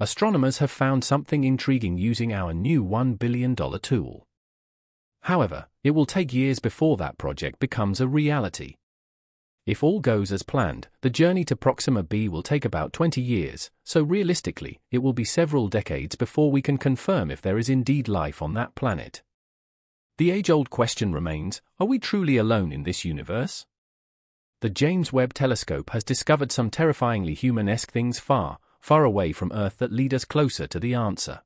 astronomers have found something intriguing using our new $1 billion tool. However, it will take years before that project becomes a reality. If all goes as planned, the journey to Proxima b will take about 20 years, so realistically, it will be several decades before we can confirm if there is indeed life on that planet. The age-old question remains, are we truly alone in this universe? The James Webb Telescope has discovered some terrifyingly human-esque things far, far away from Earth that lead us closer to the answer.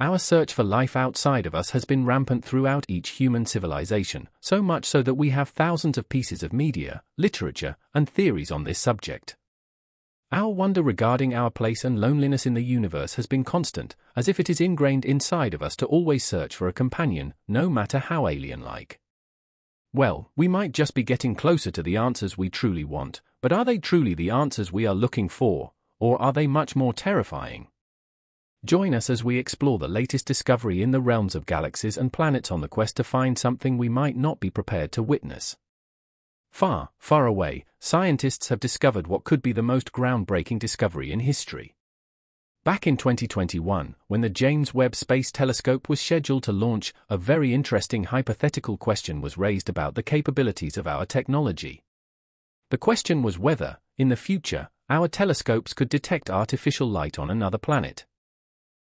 Our search for life outside of us has been rampant throughout each human civilization, so much so that we have thousands of pieces of media, literature, and theories on this subject. Our wonder regarding our place and loneliness in the universe has been constant, as if it is ingrained inside of us to always search for a companion, no matter how alien-like. Well, we might just be getting closer to the answers we truly want, but are they truly the answers we are looking for, or are they much more terrifying? Join us as we explore the latest discovery in the realms of galaxies and planets on the quest to find something we might not be prepared to witness. Far, far away, scientists have discovered what could be the most groundbreaking discovery in history. Back in 2021, when the James Webb Space Telescope was scheduled to launch, a very interesting hypothetical question was raised about the capabilities of our technology. The question was whether, in the future, our telescopes could detect artificial light on another planet.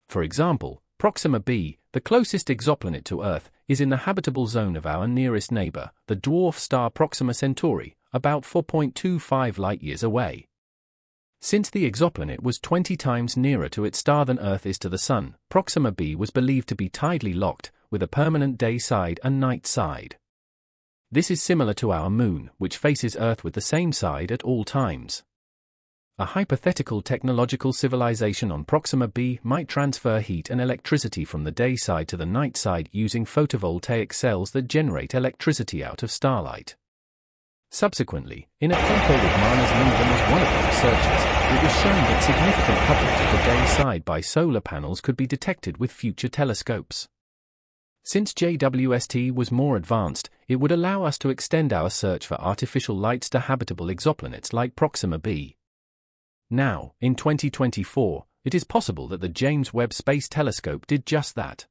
For example, Proxima b, the closest exoplanet to Earth, is in the habitable zone of our nearest neighbor, the dwarf star Proxima Centauri, about 4.25 light-years away. Since the exoplanet was 20 times nearer to its star than Earth is to the Sun, Proxima b was believed to be tidally locked, with a permanent day side and night side. This is similar to our Moon, which faces Earth with the same side at all times a hypothetical technological civilization on Proxima b might transfer heat and electricity from the day side to the night side using photovoltaic cells that generate electricity out of starlight. Subsequently, in a paper with Manas Lingam as one of the researchers, it was shown that significant coverage of the day side by solar panels could be detected with future telescopes. Since JWST was more advanced, it would allow us to extend our search for artificial lights to habitable exoplanets like Proxima b. Now, in 2024, it is possible that the James Webb Space Telescope did just that.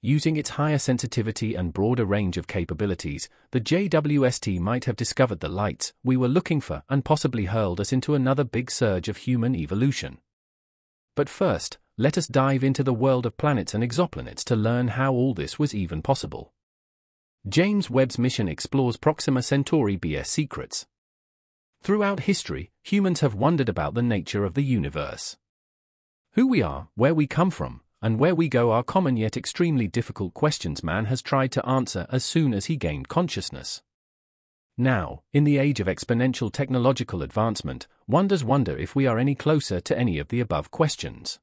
Using its higher sensitivity and broader range of capabilities, the JWST might have discovered the lights we were looking for and possibly hurled us into another big surge of human evolution. But first, let us dive into the world of planets and exoplanets to learn how all this was even possible. James Webb's mission explores Proxima Centauri b's secrets, Throughout history, humans have wondered about the nature of the universe. Who we are, where we come from, and where we go are common yet extremely difficult questions man has tried to answer as soon as he gained consciousness. Now, in the age of exponential technological advancement, one does wonder if we are any closer to any of the above questions.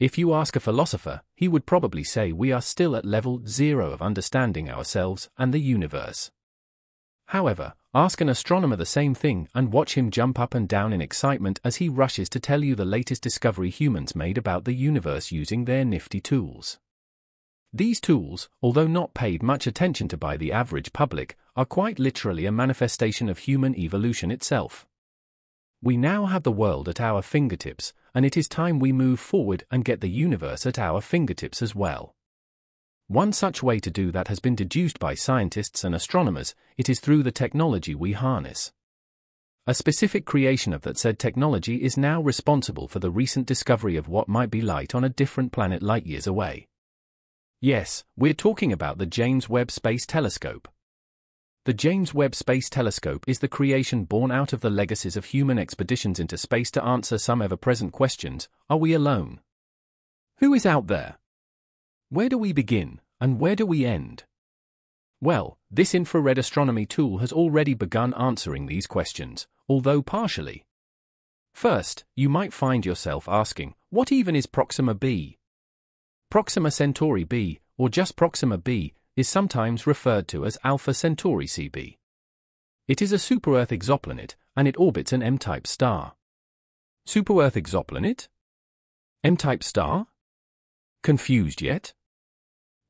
If you ask a philosopher, he would probably say we are still at level zero of understanding ourselves and the universe. However, ask an astronomer the same thing and watch him jump up and down in excitement as he rushes to tell you the latest discovery humans made about the universe using their nifty tools. These tools, although not paid much attention to by the average public, are quite literally a manifestation of human evolution itself. We now have the world at our fingertips, and it is time we move forward and get the universe at our fingertips as well. One such way to do that has been deduced by scientists and astronomers, it is through the technology we harness. A specific creation of that said technology is now responsible for the recent discovery of what might be light on a different planet light years away. Yes, we're talking about the James Webb Space Telescope. The James Webb Space Telescope is the creation born out of the legacies of human expeditions into space to answer some ever present questions Are we alone? Who is out there? Where do we begin, and where do we end? Well, this infrared astronomy tool has already begun answering these questions, although partially. First, you might find yourself asking, what even is Proxima b? Proxima Centauri b, or just Proxima b, is sometimes referred to as Alpha Centauri cb. It is a super-Earth exoplanet, and it orbits an M-type star. Super-Earth exoplanet? M-type star? Confused yet?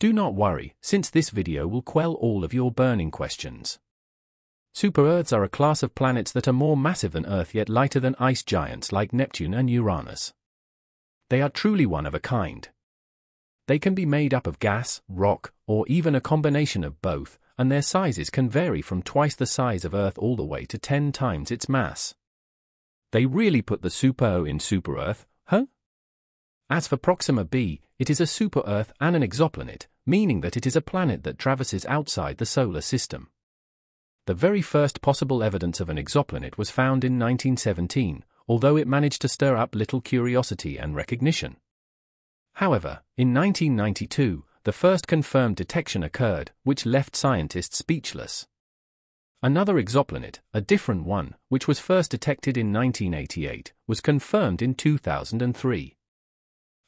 Do not worry, since this video will quell all of your burning questions. Super-Earths are a class of planets that are more massive than Earth yet lighter than ice giants like Neptune and Uranus. They are truly one of a kind. They can be made up of gas, rock, or even a combination of both, and their sizes can vary from twice the size of Earth all the way to 10 times its mass. They really put the Super O in Super Earth, huh? As for Proxima b, it is a super Earth and an exoplanet, meaning that it is a planet that traverses outside the solar system. The very first possible evidence of an exoplanet was found in 1917, although it managed to stir up little curiosity and recognition. However, in 1992, the first confirmed detection occurred, which left scientists speechless. Another exoplanet, a different one, which was first detected in 1988, was confirmed in 2003.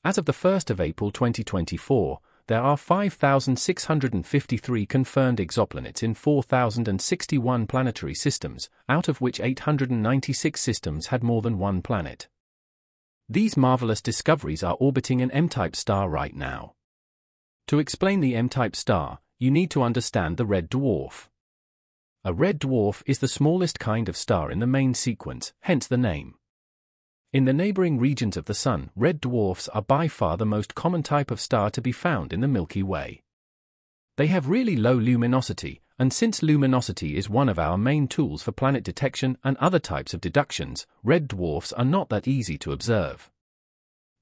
As of the 1st of April 2024, there are 5,653 confirmed exoplanets in 4,061 planetary systems, out of which 896 systems had more than one planet. These marvelous discoveries are orbiting an M-type star right now. To explain the M-type star, you need to understand the red dwarf. A red dwarf is the smallest kind of star in the main sequence, hence the name. In the neighboring regions of the Sun, red dwarfs are by far the most common type of star to be found in the Milky Way. They have really low luminosity, and since luminosity is one of our main tools for planet detection and other types of deductions, red dwarfs are not that easy to observe.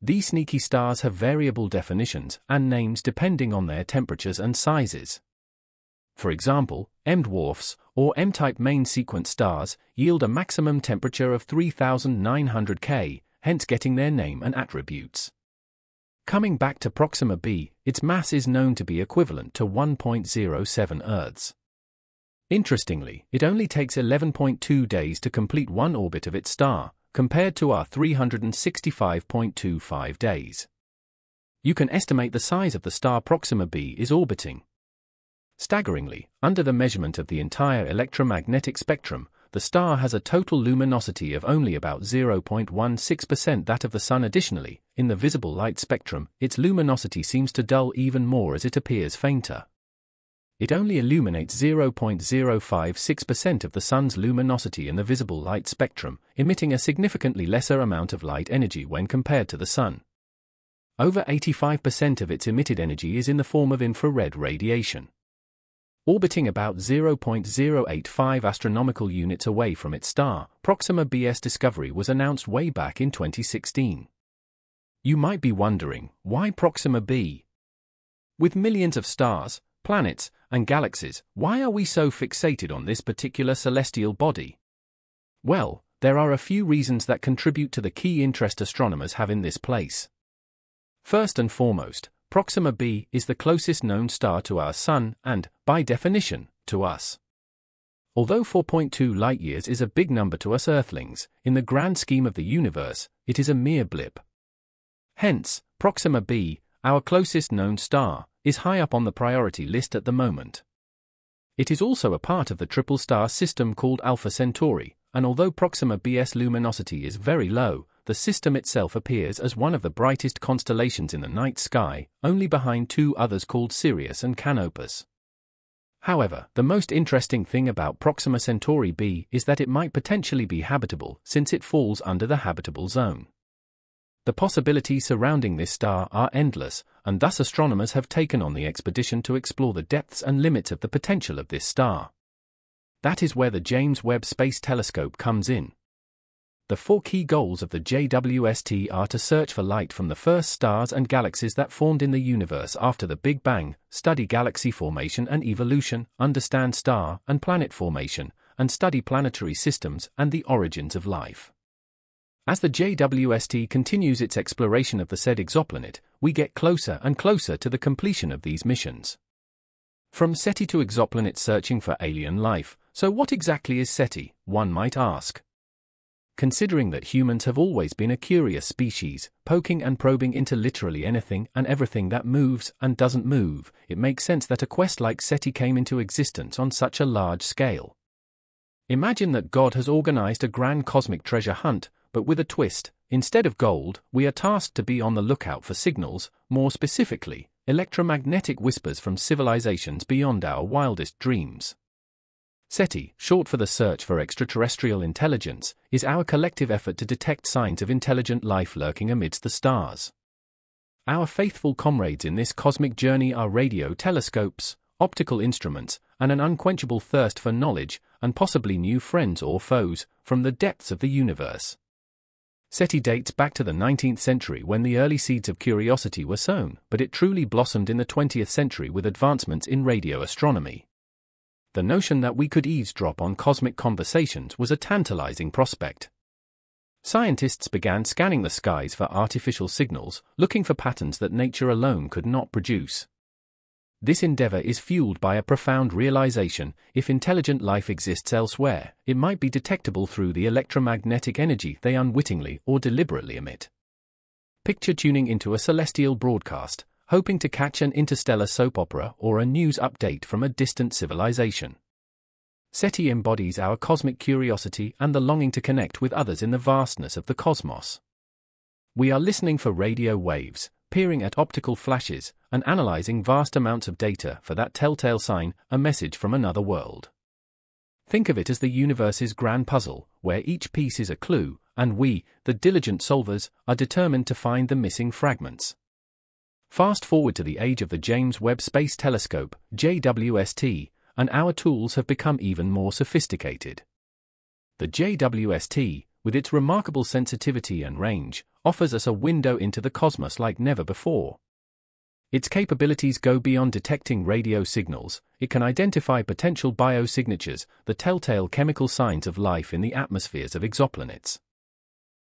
These sneaky stars have variable definitions and names depending on their temperatures and sizes. For example, M dwarfs, or M-type main sequence stars, yield a maximum temperature of 3900 K, hence getting their name and attributes. Coming back to Proxima b, its mass is known to be equivalent to 1.07 Earths. Interestingly, it only takes 11.2 days to complete one orbit of its star, compared to our 365.25 days. You can estimate the size of the star Proxima b is orbiting. Staggeringly, under the measurement of the entire electromagnetic spectrum, the star has a total luminosity of only about 0.16% that of the Sun. Additionally, in the visible light spectrum, its luminosity seems to dull even more as it appears fainter. It only illuminates 0.056% of the Sun's luminosity in the visible light spectrum, emitting a significantly lesser amount of light energy when compared to the Sun. Over 85% of its emitted energy is in the form of infrared radiation orbiting about 0.085 astronomical units away from its star, Proxima B's discovery was announced way back in 2016. You might be wondering, why Proxima b? With millions of stars, planets, and galaxies, why are we so fixated on this particular celestial body? Well, there are a few reasons that contribute to the key interest astronomers have in this place. First and foremost, Proxima b is the closest known star to our Sun and, by definition, to us. Although 4.2 light-years is a big number to us Earthlings, in the grand scheme of the universe, it is a mere blip. Hence, Proxima b, our closest known star, is high up on the priority list at the moment. It is also a part of the triple star system called Alpha Centauri, and although Proxima b's luminosity is very low, the system itself appears as one of the brightest constellations in the night sky, only behind two others called Sirius and Canopus. However, the most interesting thing about Proxima Centauri b is that it might potentially be habitable since it falls under the habitable zone. The possibilities surrounding this star are endless, and thus astronomers have taken on the expedition to explore the depths and limits of the potential of this star. That is where the James Webb Space Telescope comes in. The four key goals of the JWST are to search for light from the first stars and galaxies that formed in the universe after the Big Bang, study galaxy formation and evolution, understand star and planet formation, and study planetary systems and the origins of life. As the JWST continues its exploration of the said exoplanet, we get closer and closer to the completion of these missions. From SETI to exoplanet searching for alien life, so what exactly is SETI, one might ask? Considering that humans have always been a curious species, poking and probing into literally anything and everything that moves and doesn't move, it makes sense that a quest like SETI came into existence on such a large scale. Imagine that God has organized a grand cosmic treasure hunt, but with a twist. Instead of gold, we are tasked to be on the lookout for signals, more specifically, electromagnetic whispers from civilizations beyond our wildest dreams. SETI, short for the search for extraterrestrial intelligence, is our collective effort to detect signs of intelligent life lurking amidst the stars. Our faithful comrades in this cosmic journey are radio telescopes, optical instruments, and an unquenchable thirst for knowledge, and possibly new friends or foes, from the depths of the universe. SETI dates back to the 19th century when the early seeds of curiosity were sown, but it truly blossomed in the 20th century with advancements in radio astronomy. The notion that we could eavesdrop on cosmic conversations was a tantalizing prospect. Scientists began scanning the skies for artificial signals, looking for patterns that nature alone could not produce. This endeavor is fueled by a profound realization if intelligent life exists elsewhere, it might be detectable through the electromagnetic energy they unwittingly or deliberately emit. Picture tuning into a celestial broadcast, hoping to catch an interstellar soap opera or a news update from a distant civilization. SETI embodies our cosmic curiosity and the longing to connect with others in the vastness of the cosmos. We are listening for radio waves, peering at optical flashes, and analyzing vast amounts of data for that telltale sign, a message from another world. Think of it as the universe's grand puzzle, where each piece is a clue, and we, the diligent solvers, are determined to find the missing fragments. Fast forward to the age of the James Webb Space Telescope, JWST, and our tools have become even more sophisticated. The JWST, with its remarkable sensitivity and range, offers us a window into the cosmos like never before. Its capabilities go beyond detecting radio signals, it can identify potential biosignatures, the telltale chemical signs of life in the atmospheres of exoplanets.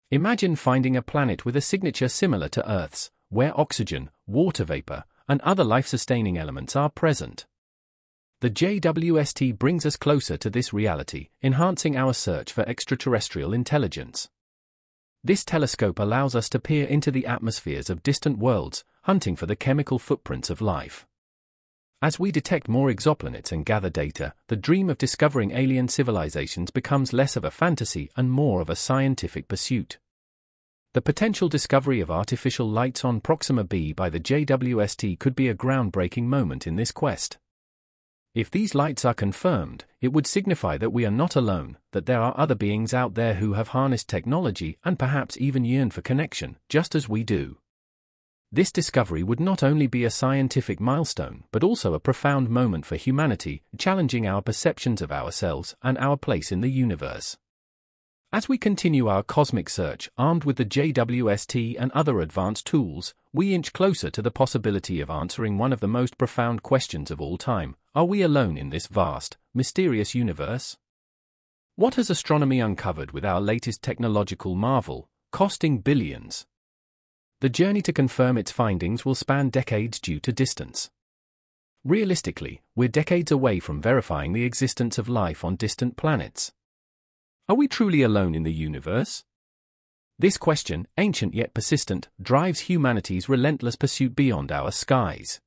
Imagine finding a planet with a signature similar to Earth's, where oxygen, water vapor, and other life sustaining elements are present. The JWST brings us closer to this reality, enhancing our search for extraterrestrial intelligence. This telescope allows us to peer into the atmospheres of distant worlds, hunting for the chemical footprints of life. As we detect more exoplanets and gather data, the dream of discovering alien civilizations becomes less of a fantasy and more of a scientific pursuit. The potential discovery of artificial lights on Proxima b by the JWST could be a groundbreaking moment in this quest. If these lights are confirmed, it would signify that we are not alone, that there are other beings out there who have harnessed technology and perhaps even yearn for connection, just as we do. This discovery would not only be a scientific milestone, but also a profound moment for humanity, challenging our perceptions of ourselves and our place in the universe. As we continue our cosmic search, armed with the JWST and other advanced tools, we inch closer to the possibility of answering one of the most profound questions of all time Are we alone in this vast, mysterious universe? What has astronomy uncovered with our latest technological marvel, costing billions? The journey to confirm its findings will span decades due to distance. Realistically, we're decades away from verifying the existence of life on distant planets. Are we truly alone in the universe? This question, ancient yet persistent, drives humanity's relentless pursuit beyond our skies.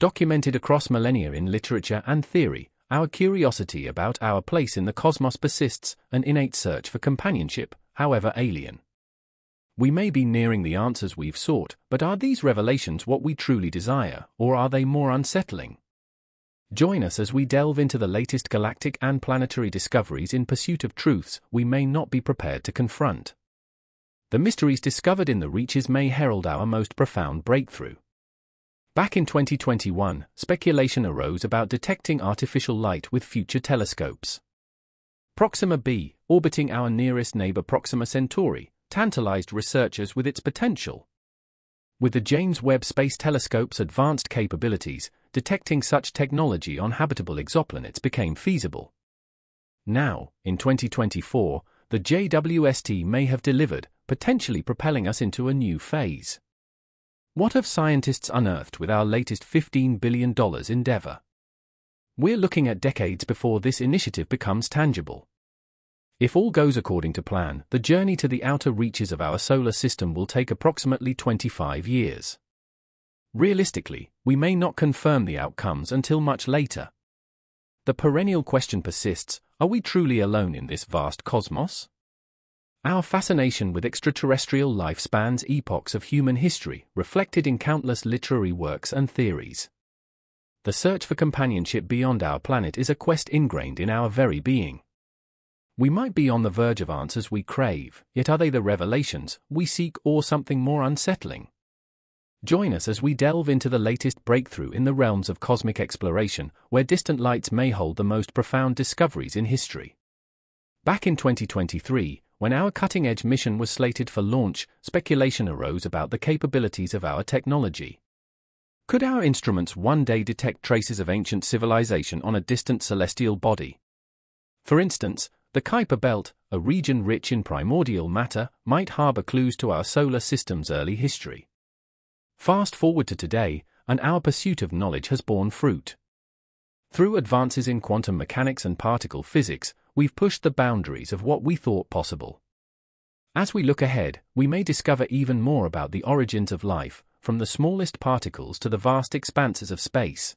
Documented across millennia in literature and theory, our curiosity about our place in the cosmos persists, an innate search for companionship, however alien. We may be nearing the answers we've sought, but are these revelations what we truly desire, or are they more unsettling? Join us as we delve into the latest galactic and planetary discoveries in pursuit of truths we may not be prepared to confront. The mysteries discovered in the reaches may herald our most profound breakthrough. Back in 2021, speculation arose about detecting artificial light with future telescopes. Proxima b, orbiting our nearest neighbor Proxima Centauri, tantalized researchers with its potential. With the James Webb Space Telescope's advanced capabilities, detecting such technology on habitable exoplanets became feasible. Now, in 2024, the JWST may have delivered, potentially propelling us into a new phase. What have scientists unearthed with our latest $15 billion endeavor? We're looking at decades before this initiative becomes tangible. If all goes according to plan, the journey to the outer reaches of our solar system will take approximately 25 years. Realistically, we may not confirm the outcomes until much later. The perennial question persists are we truly alone in this vast cosmos? Our fascination with extraterrestrial life spans epochs of human history, reflected in countless literary works and theories. the search for companionship beyond our planet is a quest ingrained in our very being. We might be on the verge of answers we crave, yet are they the revelations we seek or something more unsettling? Join us as we delve into the latest breakthrough in the realms of cosmic exploration, where distant lights may hold the most profound discoveries in history. Back in 2023, when our cutting edge mission was slated for launch, speculation arose about the capabilities of our technology. Could our instruments one day detect traces of ancient civilization on a distant celestial body? For instance, the Kuiper Belt, a region rich in primordial matter, might harbor clues to our solar system's early history. Fast forward to today, and our pursuit of knowledge has borne fruit. Through advances in quantum mechanics and particle physics, we've pushed the boundaries of what we thought possible. As we look ahead, we may discover even more about the origins of life, from the smallest particles to the vast expanses of space.